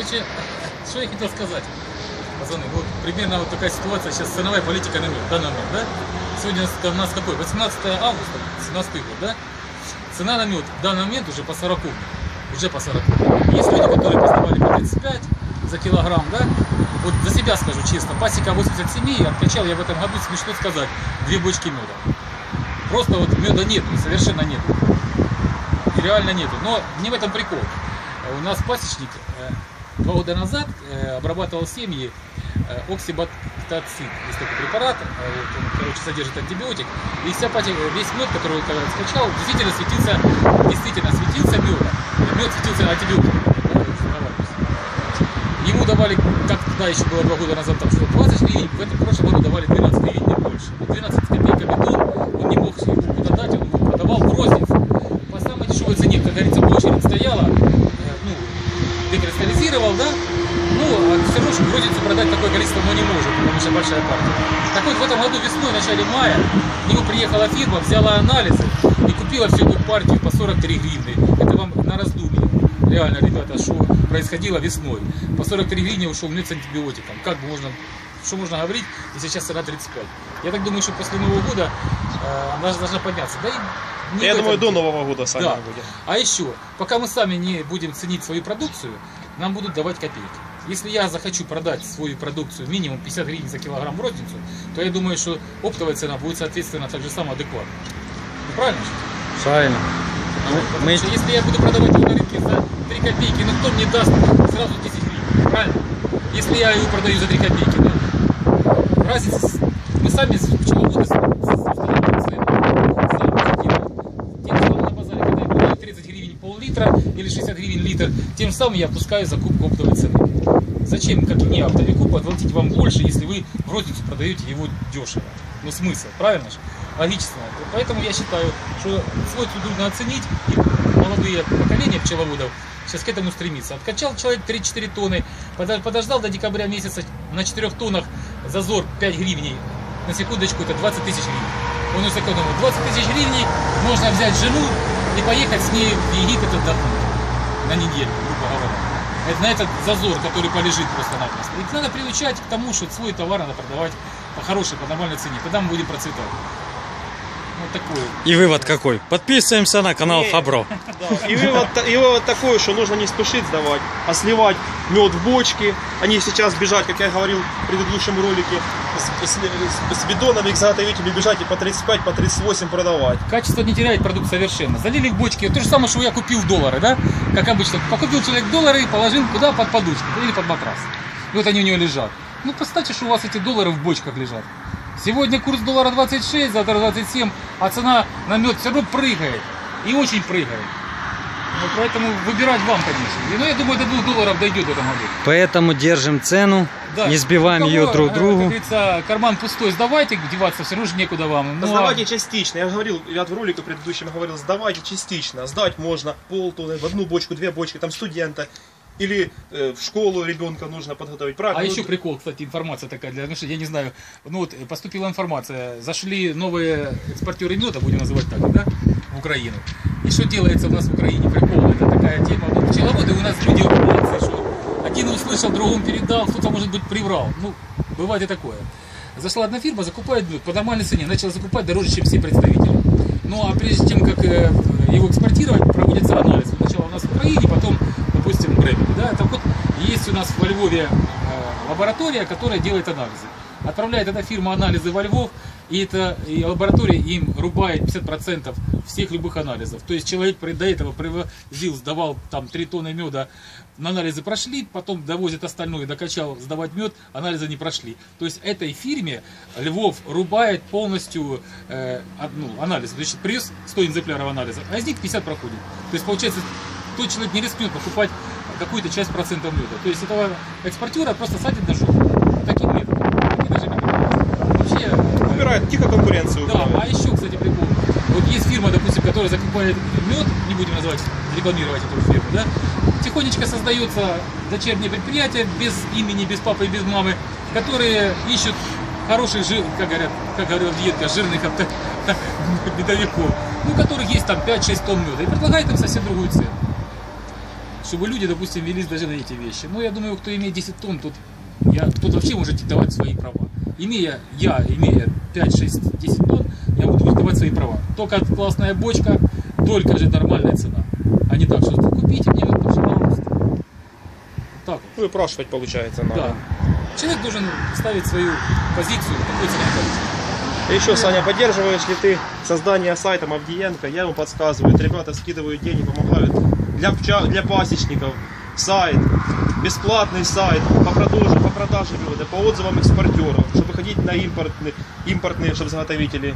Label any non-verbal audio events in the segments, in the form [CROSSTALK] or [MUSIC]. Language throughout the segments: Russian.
Короче, что я хотел сказать, пацаны, вот примерно вот такая ситуация сейчас ценовая политика на мед, в данный момент, да? Сегодня у нас какой? 18 августа, 17 год, да? Цена на мед в данный момент уже по 40, уже по 40. Есть люди, которые поставали по 35 за килограмм, да? Вот за себя скажу честно, пасека 87, и откачал я в этом году, смешно сказать, две бочки меда. Просто вот меда нет, совершенно нет. Реально нету. Но не в этом прикол. У нас пасечник э, два года назад э, обрабатывал семьи э, оксибатоцин. Есть такой препарат, э, вот он, короче, содержит антибиотик. И вся пати- весь мед, который когда скачал, действительно светился, действительно светился медом. Мед светился антибиотиком. Ему давали, как тогда еще было два года назад, там, 20 гривен, в этом прошлом году давали 12 гривен, не больше. Вот 12 копейками тонн, он не мог его куда дать, он продавал в розницу. По самой дешевой цене, как говорится, очередь стояла, э, ну, декристаллизировал, да, ну, розницу продать такое количество, но не может, потому что большая партия. Так вот, в этом году весной, в начале мая, к нему приехала фирма, взяла анализы и купила всю эту партию по 43 гривны. Это вам на раздумье. Реально, ребята, что происходило весной. По 43 гривны ушел мед с антибиотиком. Как бы можно, что можно говорить, если сейчас цена 35? Я так думаю, что после Нового года э, она должна подняться. Да и не Я думаю, этом до. Нового года сами Да. будем. А еще, пока мы сами не будем ценить свою продукцию, нам будут давать копейки. Если я захочу продать свою продукцию минимум 50 гривен за килограмм в розницу, то я думаю, что оптовая цена будет, соответственно, так же самое адекватна. Ну, правильно? Правильно. Потому мы- что если я буду продавать его на рынке за 3 копейки, ну кто мне даст сразу 10 гривен? Правильно? Если я его продаю за 3 копейки, ну, разница, с- мы сами с- пчеловоды с- с- составляем цены. Сами делаем. Тем самым на базаре, когда я продаю 30 гривен пол-литра или 60 гривен литр, тем самым я опускаю закупку оптовой цены. Зачем, как и не оптовику, платить вам больше, если вы розницу продаете его дешево? Ну смысл, правильно же? Логично. Поэтому я считаю, что свой труд нужно оценить, и молодые поколения пчеловодов сейчас к этому стремится. Откачал человек 3-4 тонны, подо- подождал до декабря месяца на 4 тоннах зазор 5 гривней. На секундочку, это 20 тысяч гривен. Он сэкономил 20 тысяч гривней, можно взять жену и поехать с ней в Египет отдохнуть на неделю. Это на этот зазор, который полежит просто-напросто. И надо приучать к тому, что свой товар надо продавать по хорошей, по нормальной цене. Тогда мы будем процветать. Вот такое. И вывод какой? Подписываемся на канал. Фабро. [LAUGHS] Да. И вывод, и вывод такой, что нужно не спешить сдавать, а сливать мед в бочки, а не сейчас бежать, как я говорил в предыдущем ролике, с, с- с- с бидонами к заготовителю бежать и по 35, по 38 продавать. Качество не теряет продукт совершенно. Залили в бочки. То же самое, что я купил доллары, да? Как обычно. Покупил человек доллары и положил куда? Под подушку или под матрас. И вот они у него лежат. Ну, представьте, что у вас эти доллары в бочках лежат. Сегодня курс доллара 26, завтра 27, а цена на мед все равно прыгает. И очень прыгает. Ну, поэтому выбирать вам, конечно. И, ну, я думаю, до 2 долларов дойдет в этом году. Поэтому держим цену, Да. не сбиваем У кого, ее друг э, Как другу. говорится, карман пустой, сдавайте, деваться все равно же некуда вам. Ну, а- Сдавайте частично. Я говорил, я в ролике предыдущем говорил, сдавайте частично. Сдать можно полтонны, в одну бочку, две бочки, там студента. Или э, в школу ребенка нужно подготовить. Правильно? А Ну, еще прикол, кстати, информация такая для, ну что, я не знаю, ну вот э, поступила информация, зашли новые экспортеры меда, будем называть так, да, в Украину. И что делается у нас в Украине? Прикол, это такая тема. Ну, пчеловоды у нас люди молодцы, что один услышал, другому передал, кто-то, может быть, приврал. Ну, бывает и такое. Зашла одна фирма, закупает мед по нормальной цене, начала закупать дороже, чем все представители. Ну, а прежде чем как э, его экспортировать, проводится анализ. Сначала у нас в Украине, потом, допустим, в Бремене. Да? Так вот, есть у нас во Львове э, лаборатория, которая делает анализы. Отправляет эта фирма анализы во Львов, и эта и лаборатория им рубает 50% всех любых анализов. То есть человек до этого привозил, сдавал там 3 тонны меда, на анализы прошли, потом довозит остальное, докачал сдавать мед, анализы не прошли. То есть этой фирме Львов рубает полностью э, одну анализ. Значит, привез 100 экземпляров анализов, а из них 50 проходит. То есть получается, тот человек не рискнет покупать какую-то часть процентов меда. То есть этого экспортера просто садит на жопу. Таким методом. Вообще, Убирает тихо конкуренцию. да, а еще, кстати, прикол. Вот есть фирма, допустим, которая закупает мед, не будем называть, рекламировать эту фирму, да? Тихонечко создается дочернее предприятие без имени, без папы и без мамы, которые ищут хороших, жир, как говорят, как говорят в диетке, жирных [LAUGHS] медовиков, ну, у которых есть там 5-6 тонн меда, и предлагает им совсем другую цену. чтобы люди, допустим, велись даже на эти вещи. Но я думаю, кто имеет 10 тонн, тут я, кто вообще может давать свои права. Имея, я, имея 5, 6, 10 тонн, я буду давать свои права. Только классная бочка, только же нормальная цена. А не так, что купите мне, вот, пожалуйста. Так вот. Ну и спрашивать получается надо. Да. Человек должен ставить свою позицию, какой цене И еще, Саня, поддерживаешь ли ты создание сайта Мавдиенко? Я ему подсказываю. Ребята скидывают деньги, помогают. Для, для пасечников сайт, бесплатный сайт по продаже, по продаже по отзывам экспортеров, чтобы ходить на импортные, импортные чтобы заготовители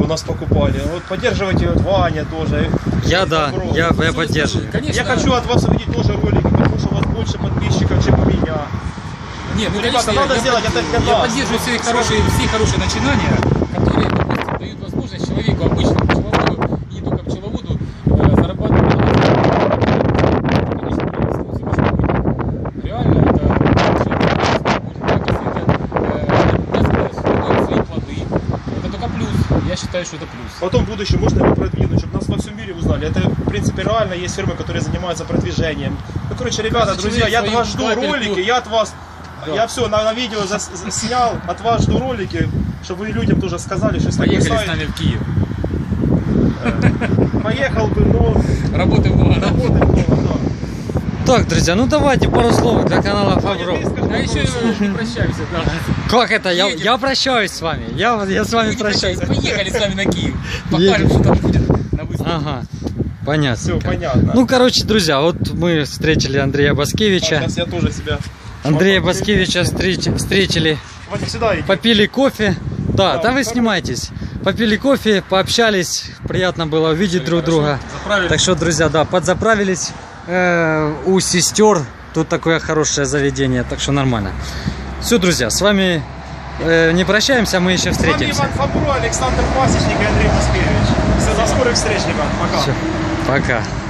у нас покупали. Вот поддерживайте вот Ваня тоже. Я да, Добро. я, я поддерживаю. Конечно. Я хочу от вас увидеть тоже ролики, потому что у вас больше подписчиков, чем у меня. Нет, ну, Ну, ребята, конечно, надо я, сделать я, это для я нас. поддерживаю все хорошие, все хорошие начинания, которые допустим, дают возможность человеку, обычному пчеловоду, и не только пчеловоду, э, зарабатывать. Реально, это плоды. Это только плюс. Я считаю, что это плюс. Потом в будущем можно его продвинуть, чтобы нас во всем мире узнали. Это, в принципе, реально есть фирмы, которые занимаются продвижением. Ну, короче, ребята, Каждый друзья, я от вас жду свою ролики, капельку. я от вас... Да. Я все на, на видео зас- снял, от вас жду ролики, чтобы вы людям тоже сказали, что если Поехали с нами в Киев. поехал бы, но Работаем много, да? работать много, да. Так, друзья, ну давайте пару слов для канала Фабро. А еще не прощаемся, да. Как это? Я, я прощаюсь с вами. Я, я с вами Мы прощаюсь. прощаемся, Поехали с вами на Киев. Покажем, Едем. что там будет на выставке. Ага, понятно. Все, понятно. Ну, короче, друзья, вот мы встретили Андрея Баскевича. сейчас я тоже себя... Андрея Баскевича встреч- встретили, Ваня, сюда иди. попили кофе. Да, Да, да вы снимайтесь. Попили кофе, пообщались, приятно было увидеть друг друга. Заправили. Так что, друзья, да, подзаправились э, у сестер. Тут такое хорошее заведение, так что нормально. Все, друзья, с вами э, не прощаемся, мы еще С вами встретимся. Иван Фабро, Александр Пасечник и Андрей Москевич. Все, до скорых встреч, ребят. Пока. Всё, пока.